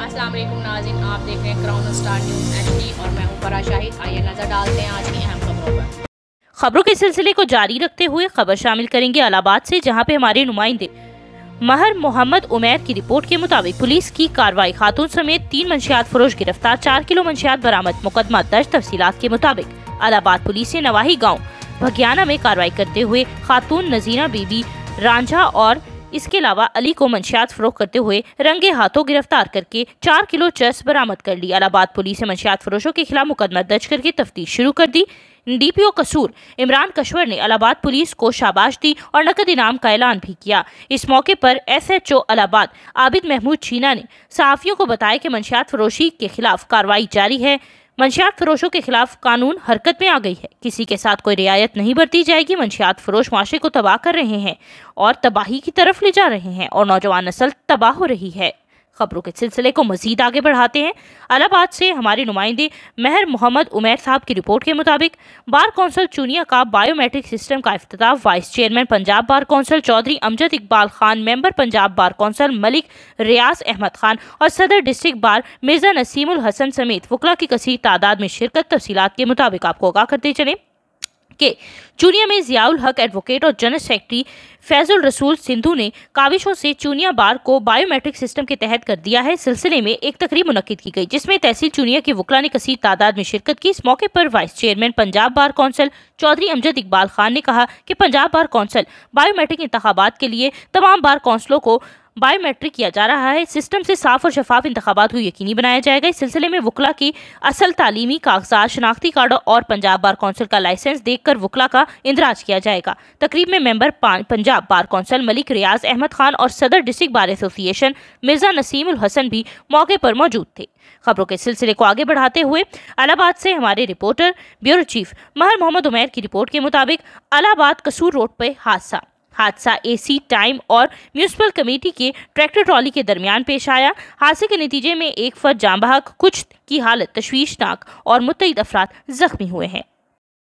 अस्सलाम वालेकुम नाजिन आप देख रहे हैं क्राउन स्टार न्यूज़ एचडी और मैं हूँ फरा शाहिद। आइए नज़र डालते हैं आज की अहम खबरों पर। खबरों के सिलसिले को जारी रखते हुए खबर शामिल करेंगे अलाहाबाद से, जहाँ पे हमारे नुमाइंदे महर मोहम्मद उमैर की रिपोर्ट के मुताबिक पुलिस की कार्रवाई खातून समेत तीन मंशियात फरोश गिरफ़्तार, चार किलो मंशियात बरामद, मुकदमा दर्ज तफसीलात के मुताबिक अलाहाबाद पुलिस ने नवाही गाँव भगियाना में कार्रवाई करते हुए खातून नजीरा बीबी रांझा और इसके अलावा अली को मंशियात फरोख करते हुए रंगे हाथों गिरफ़्तार करके चार किलो चर्स बरामद कर ली। इलाहाबाद पुलिस ने मंशियात फरोशों के खिलाफ मुकदमा दर्ज करके तफ्तीश शुरू कर दी। डीपीओ कसूर इमरान कश्वर ने इलाहाबाद पुलिस को शाबाश दी और नकद इनाम का ऐलान भी किया। इस मौके पर एसएचओ इलाहाबाद आबिद महमूद चीना ने सहाफ़ियों को बताया कि मंशियात फरोशी के खिलाफ कार्रवाई जारी है। मंशियात फरोशों के खिलाफ कानून हरकत में आ गई है। किसी के साथ कोई रियायत नहीं बरती जाएगी। मंशियात फरोश माशरे को तबाह कर रहे हैं और तबाही की तरफ़ ले जा रहे हैं और नौजवान नस्ल तबाह हो रही है। खबरों के सिलसिले को मजीद आगे बढ़ाते हैं। अलाहाबाद से हमारे नुमाइंदे महर मोहम्मद उमैर साहब की रिपोर्ट के मुताबिक, बार कौंसल चूनिया का बायोमेट्रिक सिस्टम का अफ्ताह vice chairman Punjab bar council Chaudhry Amjad Iqbal Khan, member Punjab bar council Malik Riaz Ahmad Khan और सदर डिस्ट्रिक्ट बार मिर्ज़ा नसीमुल हसन समेत वकला की कसी तादाद में शिरकत तफसीत के मुताबिक आपको आगाह करते चले। के। चूनिया में जियाउल हक एडवोकेट और जनरल सेक्रेटरी फैजुल रसूल सिंधु ने काविशों से चूनिया बार को बायोमेट्रिक सिस्टम के तहत कर दिया है। सिलसिले में एक तकरीब मुनद की गई, जिसमें तहसील चूनिया के वकला ने कसी तादाद में शिरकत की। इस मौके पर vice chairman Punjab bar council Chaudhry Amjad Iqbal Khan ने कहा कि पंजाब बार कौंसिल बायोमेट्रिक इंतबात के लिए तमाम बार कौंसलों को बायोमेट्रिक किया जा रहा है। सिस्टम से साफ़ और शफाफ इंतबात को यकीनी बनाया जाएगा। इस सिलसिले में वकला की असल तालीमी कागजात, शनाख्ती कार्ड और पंजाब बार कौंसिल का लाइसेंस देखकर वकला का इंदराज किया जाएगा। तकरीब में member Punjab bar council Malik Riaz Ahmad Khan और सदर district bar association Mirza Naseem Hasan भी मौके पर मौजूद थे। खबरों के सिलसिले को आगे बढ़ाते हुए अलाहाबाद से हमारे reporter, bureau chief Mehar Mohammad Umair की रिपोर्ट के मुताबिक अलाहाबाद कसूर रोड पर हादसा। हादसा एसी टाइम और म्यूनसिपल कमेटी के ट्रैक्टर ट्रॉली के दरमियान पेश आया। हादसे के नतीजे में एक फर्द जाम बहक, कुछ की हालत तशवीशनाक और मुतद अफराद जख्मी हुए हैं।